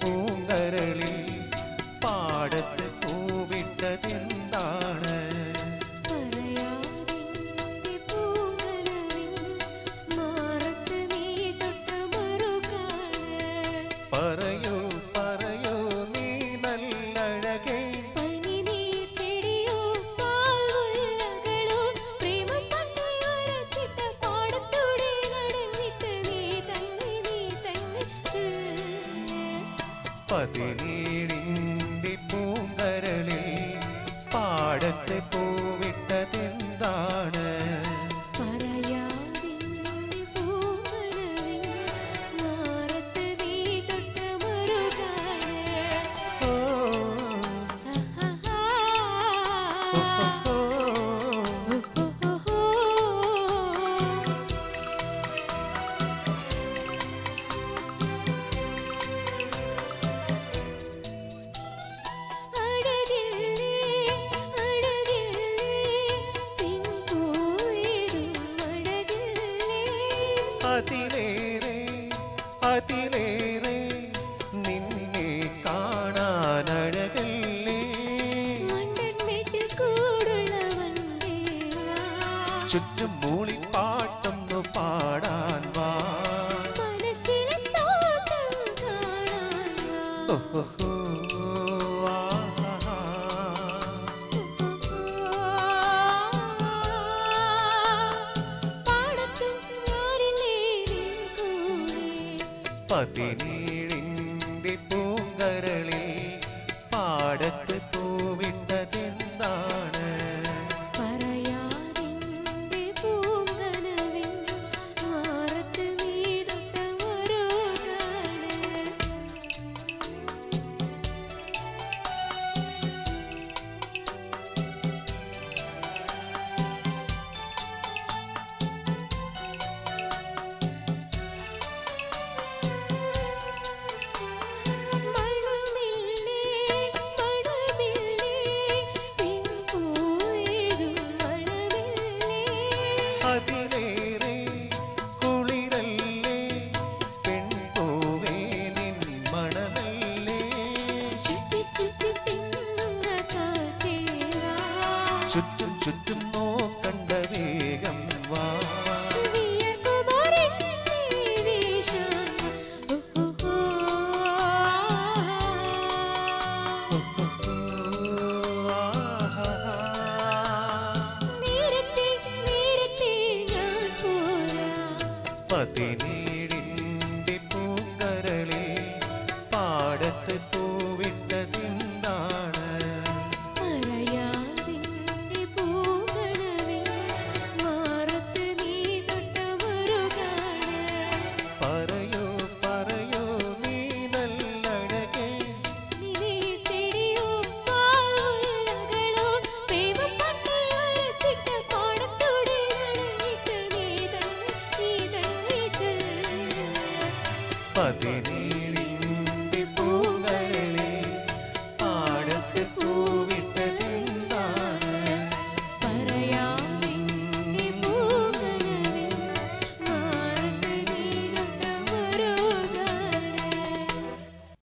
பூ पतिनी എല്ലാത്തിലേറെ നിന്നെ കാണാനഴകല്ലേ? ചുറ്റും മൂളിപ്പാട്ടൊന്നു പാടാൻ വാ. ഓഹോ. पतिनी তিনি again.